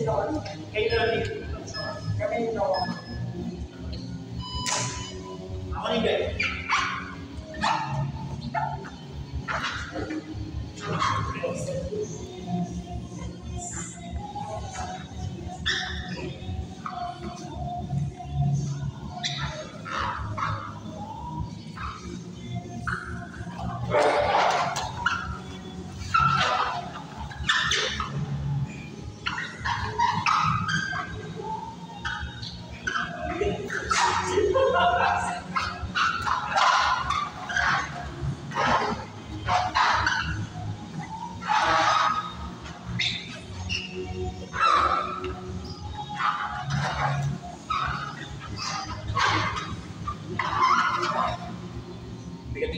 Kayo na dito. Kami yung tawa. Ako ni guys.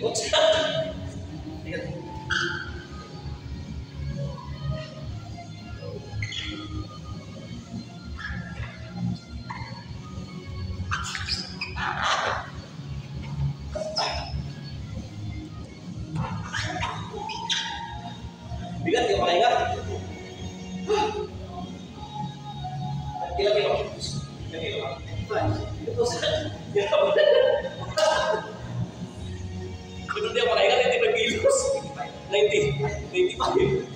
Bigat ikot siya. Bigat. Bigat yung makahinga. Ilang kilo? Ilang Nanti, di ako naingan, 95 kilos. 90, 95.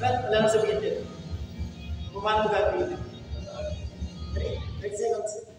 Well, wala nang sabihin din. Kumano ka, saya seconds.